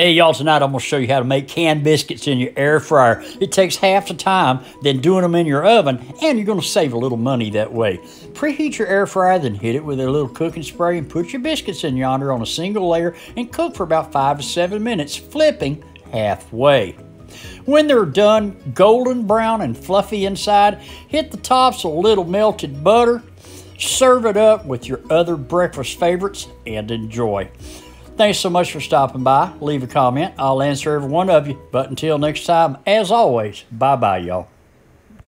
Hey y'all, tonight I'm gonna show you how to make canned biscuits in your air fryer. It takes half the time than doing them in your oven, and you're gonna save a little money that way. Preheat your air fryer, then hit it with a little cooking spray and put your biscuits in yonder on a single layer and cook for about five to seven minutes, flipping halfway. When they're done, golden brown and fluffy inside, hit the tops with a little melted butter, serve it up with your other breakfast favorites, and enjoy. Thanks so much for stopping by. Leave a comment. I'll answer every one of you. But until next time, as always, bye bye, y'all.